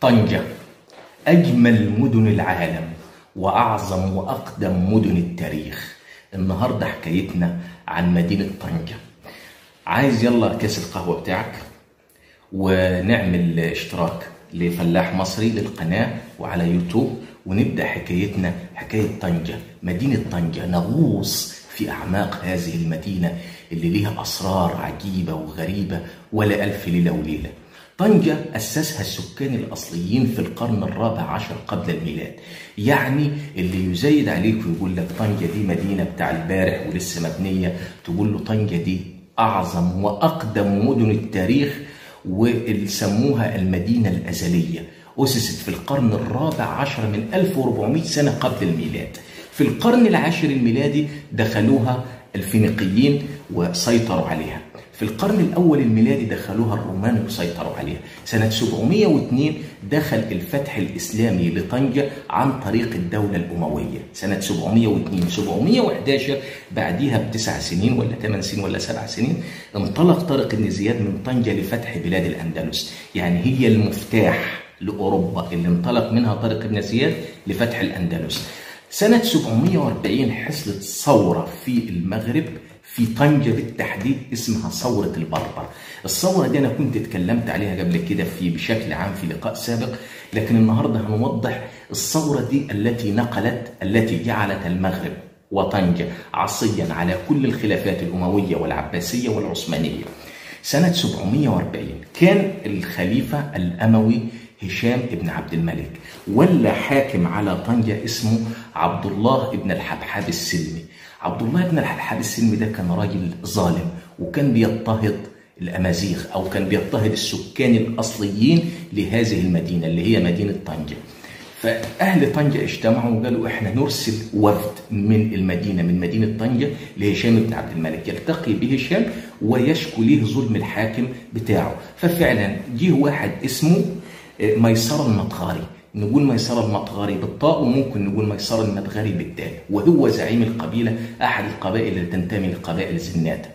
طنجة أجمل مدن العالم وأعظم وأقدم مدن التاريخ. النهاردة حكايتنا عن مدينة طنجة. عايز يلا كاس القهوة بتاعك ونعمل اشتراك لفلاح مصري للقناة وعلى يوتيوب ونبدأ حكايتنا حكاية طنجة مدينة طنجة نغوص في أعماق هذه المدينة اللي ليها أسرار عجيبة وغريبة ولا ألف ليلة وليلة. طنجة أسسها السكان الأصليين في القرن الرابع عشر قبل الميلاد. يعني اللي يزايد عليك ويقول لك طنجة دي مدينة بتاع البارح ولسه مبنية تقول له طنجة دي أعظم وأقدم مدن التاريخ واللي سموها المدينة الأزلية. أسست في القرن الرابع عشر من 1400 سنة قبل الميلاد. في القرن العاشر الميلادي دخلوها الفينيقيين وسيطروا عليها. في القرن الأول الميلادي دخلوها الرومان وسيطروا عليها. سنة 702 دخل الفتح الإسلامي لطنجة عن طريق الدولة الأموية. سنة 702 711 بعديها بتسع سنين ولا ثمان سنين ولا سبع سنين انطلق طارق بن زياد من طنجة لفتح بلاد الأندلس. يعني هي المفتاح لأوروبا اللي انطلق منها طارق بن زياد لفتح الأندلس. سنة 740 حصلت ثورة في المغرب في طنجة بالتحديد اسمها ثورة البربر. الثورة دي أنا كنت اتكلمت عليها قبل كده في بشكل عام في لقاء سابق لكن النهاردة هنوضح الثورة دي التي نقلت التي جعلت المغرب وطنجة عصيا على كل الخلافات الأموية والعباسية والعثمانية. سنة 740 كان الخليفة الأموي هشام بن عبد الملك ولا حاكم على طنجة اسمه عبد الله بن الحبحاب السلمي. عبد الله بن الحبحاب السلمي ده كان راجل ظالم وكان بيضطهد الأمازيغ أو كان بيضطهد السكان الأصليين لهذه المدينة اللي هي مدينة طنجة. فأهل طنجة اجتمعوا وقالوا إحنا نرسل وفد من المدينة من مدينة طنجة لهشام بن عبد الملك. يلتقي بهشام ويشكو ليه ظلم الحاكم بتاعه. ففعلا جه واحد اسمه ميسرة المطغاري نقول ميسرة المطغاري بالطاء وممكن نقول ميسرة المدغري بالدال وهو زعيم القبيلة أحد القبائل اللي تنتمي لقبائل زناتة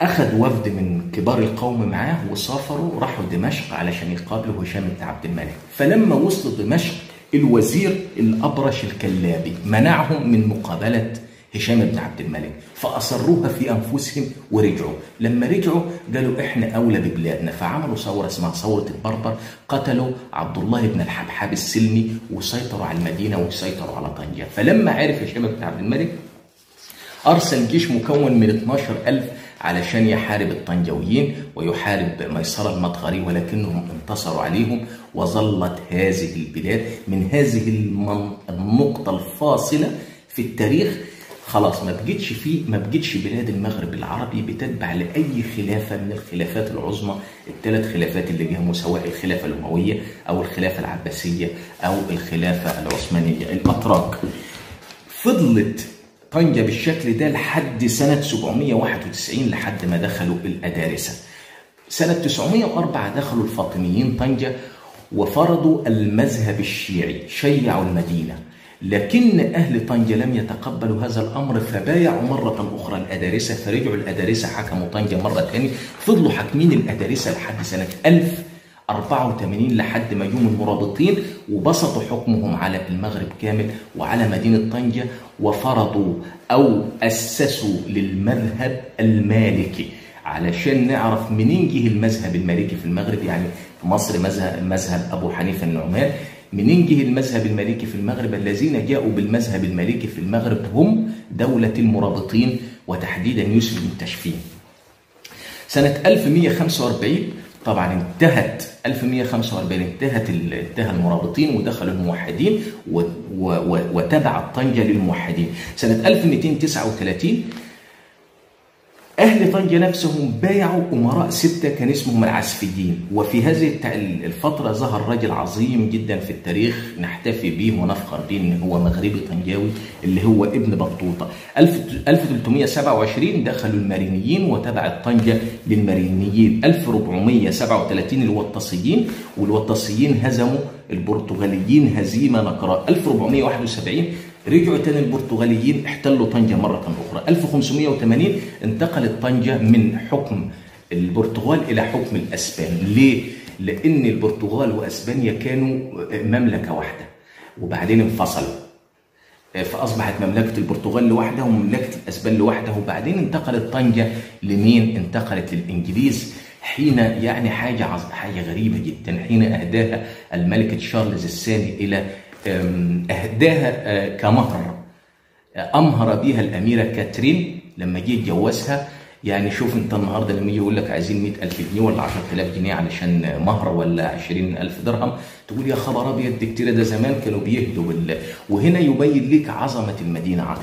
أخذ وفد من كبار القوم معاه وسافروا راحوا دمشق علشان يقابلوا هشام بن عبد الملك. فلما وصلوا دمشق الوزير الأبرش الكلابي منعهم من مقابلة هشام بن عبد الملك فأصروها في أنفسهم ورجعوا. لما رجعوا قالوا إحنا أولى ببلادنا فعملوا ثورة اسمها ثورة البربر قتلوا عبد الله بن الحبحاب السلمي وسيطروا على المدينة وسيطروا على طنجة. فلما عرف هشام بن عبد الملك أرسل جيش مكون من 12 ألف علشان يحارب الطنجويين ويحارب ميسرة المطغري ولكنهم انتصروا عليهم. وظلت هذه البلاد من هذه النقطة الفاصلة في التاريخ خلاص ما بقتش في ما بقتش بلاد المغرب العربي بتتبع لأي خلافة من الخلافات العظمى الثلاث خلافات اللي جاهم سواء الخلافة الأموية أو الخلافة العباسية أو الخلافة العثمانية الأتراك. فضلت طنجة بالشكل ده لحد سنة 791 لحد ما دخلوا الأدارسة. سنة 904 دخلوا الفاطميين طنجة وفرضوا المذهب الشيعي شيعوا المدينة. لكن أهل طنجة لم يتقبلوا هذا الأمر فبايعوا مرة أخرى الأدارسة فرجعوا الأدارسة حكموا طنجة مرة ثانية. فضلوا حاكمين الأدارسة لحد سنة 1084 لحد ما جم المرابطين وبسطوا حكمهم على المغرب كامل وعلى مدينة طنجة وفرضوا أو أسسوا للمذهب المالكي. علشان نعرف منين جه المذهب المالكي في المغرب؟ يعني في مصر مذهب مذهب أبو حنيفة النعمان. منين جه المذهب المالكي في المغرب الذين جاءوا بالمذهب المالكي في المغرب هم دولة المرابطين وتحديدا يوسف بن تشفين. سنة 1145 طبعا انتهت 1145 انتهت انتهى المرابطين ودخلوا الموحدين و و وتبعت طنجة للموحدين. سنة 1239 أهل طنجة نفسهم بايعوا أمراء ستة كان اسمهم العسفيين وفي هذه الفترة ظهر رجل عظيم جدا في التاريخ نحتفي به ونفخر به إن هو مغربي طنجاوي اللي هو ابن بطوطة. 1327 دخلوا المارينيين وتبعت طنجة للمارينيين. 1437 الوطاسيين والوطاسيين هزموا البرتغاليين هزيمة نكراء 1471 رجعوا تاني البرتغاليين احتلوا طنجة مرة أخرى 1580 انتقلت طنجة من حكم البرتغال إلى حكم الأسبان ليه؟ لأن البرتغال وأسبانيا كانوا مملكة واحدة وبعدين انفصلوا فأصبحت مملكة البرتغال لوحدها ومملكة الأسبان لوحدها وبعدين انتقلت طنجة لمين؟ انتقلت للإنجليز حين يعني حاجة عظ... حاجة غريبة جدا حين أهداها الملك تشارلز الثاني إلى أهداها كمهر أمهر بها الأميرة كاترين لما جه يتجوزها. يعني شوف أنت النهارده لما يجي يقول لك عايزين 100000 جنيه ولا 10000 جنيه علشان مهر ولا 20000 درهم تقول يا خبر أبيض دي كتير ده زمان كانوا بيهدوا. وهنا يبين لك عظمة المدينة.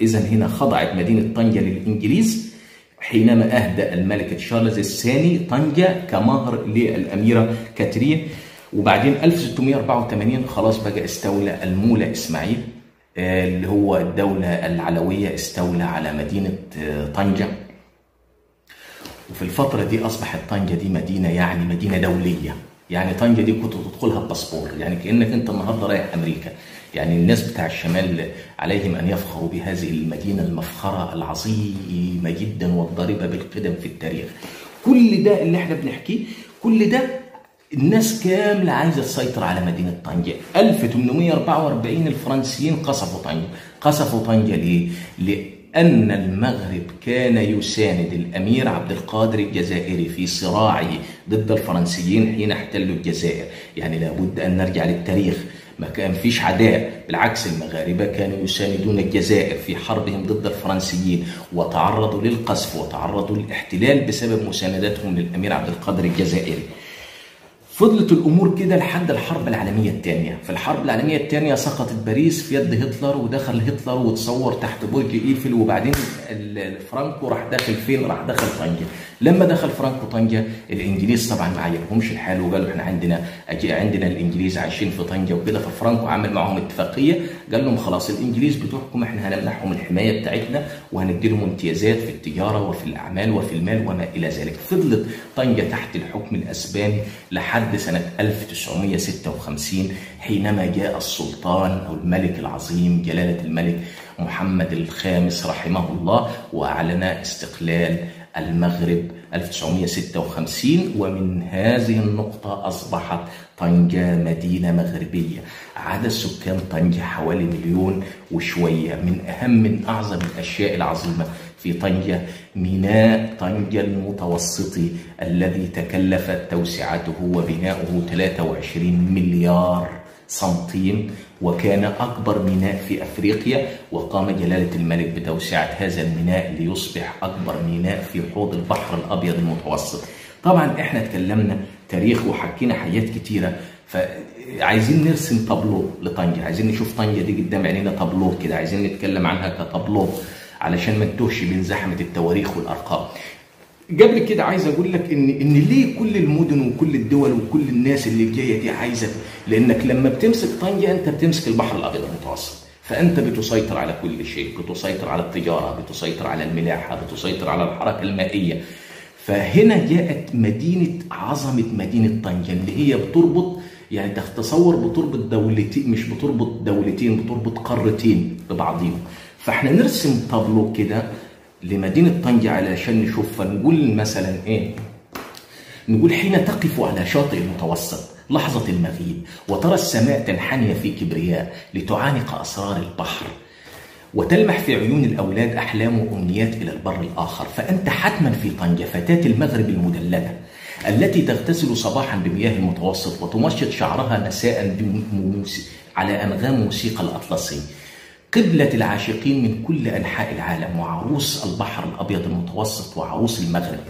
اذا هنا خضعت مدينة طنجة للإنجليز حينما اهدى الملك تشارلز الثاني طنجة كمهر للأميرة كاترين. وبعدين 1684 خلاص بقى استولى المولى إسماعيل اللي هو الدولة العلوية استولى على مدينة طنجة. وفي الفترة دي أصبحت طنجة دي مدينة يعني مدينة دولية. يعني طنجة دي كنت تدخلها بباسبور يعني كأنك أنت النهاردة رايح أمريكا. يعني الناس بتاع الشمال عليهم أن يفخروا بهذه المدينة المفخرة العظيمة جدا والضاربة بالقدم في التاريخ. كل ده اللي إحنا بنحكيه كل ده الناس كاملة عايزة تسيطر على مدينة طنجة. 1844 الفرنسيين قصفوا طنجة. قصفوا طنجة ليه؟ لأن المغرب كان يساند الأمير عبد القادر الجزائري في صراعه ضد الفرنسيين حين احتلوا الجزائر. يعني لابد أن نرجع للتاريخ. ما كان فيش عداء. بالعكس المغاربة كانوا يساندون الجزائر في حربهم ضد الفرنسيين وتعرضوا للقصف وتعرضوا للاحتلال بسبب مساندتهم للأمير عبد القادر الجزائري. فضلت الأمور كده لحد الحرب العالمية الثانية، في الحرب العالمية الثانية سقطت باريس في يد هتلر ودخل هتلر وتصور تحت برج إيفل وبعدين فرانكو راح داخل فين؟ راح دخل طنجة، لما دخل فرانكو طنجة الإنجليز طبعا ما عجبهمش الحال وقالوا إحنا عندنا عندنا الإنجليز عايشين في طنجة وكده ففرانكو عمل معاهم اتفاقية. قال لهم خلاص الإنجليز بتوعكم إحنا هنمنحهم الحماية بتاعتنا وهندي لهم امتيازات في التجارة وفي الأعمال وفي المال وما إلى ذلك، فضلت طنجة تحت الحكم الأسباني لحد سنة 1956 حينما جاء السلطان أو الملك العظيم جلالة الملك محمد الخامس رحمه الله وأعلن استقلال المغرب 1956 ومن هذه النقطة أصبحت طنجة مدينة مغربية. عدد سكان طنجة حوالي مليون وشوية. من أهم من أعظم الأشياء العظيمة في طنجة ميناء طنجة المتوسطي الذي تكلفت توسعته وبناؤه 23 مليار سنتيم. وكان أكبر ميناء في أفريقيا وقام جلالة الملك بتوسعة هذا الميناء ليصبح أكبر ميناء في حوض البحر الأبيض المتوسط. طبعا إحنا اتكلمنا تاريخ وحكينا حاجات كتيرة فعايزين نرسم طابلو لطنجة عايزين نشوف طنجة دي قدام عينينا طابلو كده عايزين نتكلم عنها كطابلو علشان ما نتوهش بين زحمة التواريخ والأرقام. قبل كده عايز أقول لك ان إن ليه كل المدن وكل الدول وكل الناس اللي جاية دي عايزة؟ لأنك لما بتمسك طنجة أنت بتمسك البحر الأبيض المتوسط. فأنت بتسيطر على كل شيء بتسيطر على التجارة بتسيطر على الملاحة بتسيطر على الحركة المائية. فهنا جاءت مدينة عظمة مدينة طنجة اللي هي بتربط يعني تتصور بتربط دولتين مش بتربط دولتين بتربط قارتين ببعضهم فإحنا نرسم طابلو كده لمدينة طنجة علشان نشوف فنقول مثلا إيه؟ نقول حين تقف على شاطئ المتوسط لحظة المغيب وترى السماء تنحني في كبرياء لتعانق أسرار البحر وتلمح في عيون الأولاد أحلام وأمنيات إلى البر الآخر. فأنت حتما في طنجة فتاة المغرب المدللة التي تغتسل صباحا بمياه المتوسط وتمشط شعرها مساء على أنغام موسيقى الأطلسي. قبلة العاشقين من كل أنحاء العالم وعروس البحر الأبيض المتوسط وعروس المغرب.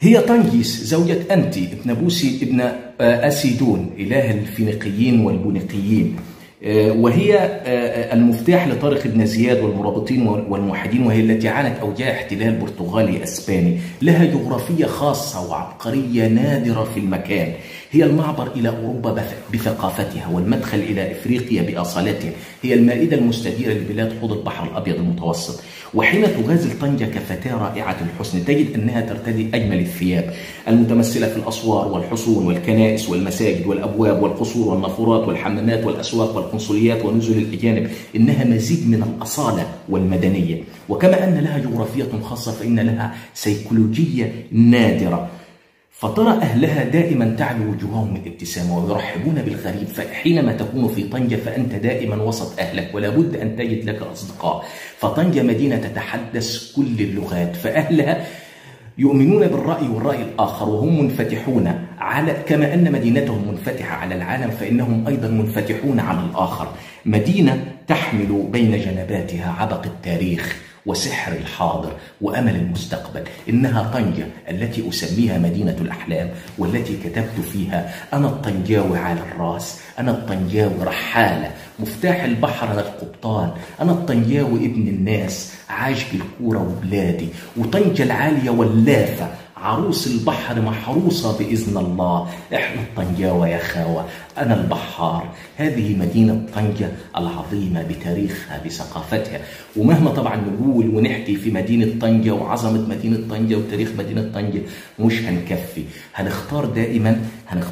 هي طنجيس زوجة أنتي ابن بوسي ابن أسيدون إله الفينيقيين والبونيقيين. وهي المفتاح لطارق ابن زياد والمرابطين والموحدين وهي التي عانت أوجاع احتلال برتغالي أسباني لها جغرافية خاصة وعبقرية نادرة في المكان. هي المعبر إلى أوروبا بثقافتها والمدخل إلى إفريقيا بأصالتها. هي المائدة المستديرة لبلاد حوض البحر الأبيض المتوسط. وحين تغازل طنجة كفتاة رائعة الحسن تجد أنها ترتدي أجمل الثياب. المتمثلة في الأسوار والحصون والكنائس والمساجد والأبواب والقصور والنافورات والحمامات والأسواق والقنصليات ونزل الأجانب. إنها مزيج من الأصالة والمدنية. وكما أن لها جغرافية خاصة فإن لها سيكولوجية نادرة. فترى أهلها دائما تعلو وجوههم الابتسامة ويرحبون بالغريب فحينما تكون في طنجة فأنت دائما وسط أهلك ولا بد أن تجد لك أصدقاء. فطنجة مدينة تتحدث كل اللغات فأهلها يؤمنون بالرأي والرأي الآخر وهم منفتحون على كما أن مدينتهم منفتحة على العالم فإنهم أيضا منفتحون على الآخر. مدينة تحمل بين جنباتها عبق التاريخ. وسحر الحاضر وأمل المستقبل. إنها طنجة التي أسميها مدينة الأحلام والتي كتبت فيها أنا الطنجاوي على الرأس أنا الطنجاوي رحالة مفتاح البحر أنا القبطان أنا الطنجاوي ابن الناس عاشق الكورة وبلادي وطنجة العالية واللافة عروس البحر محروسة بإذن الله. إحنا الطنجاوة يا خاوة أنا البحار. هذه مدينة طنجة العظيمة بتاريخها بثقافتها. ومهما طبعا نقول ونحكي في مدينة طنجة وعظمة مدينة طنجة وتاريخ مدينة طنجة مش هنكفي. هنختار دائما هنختار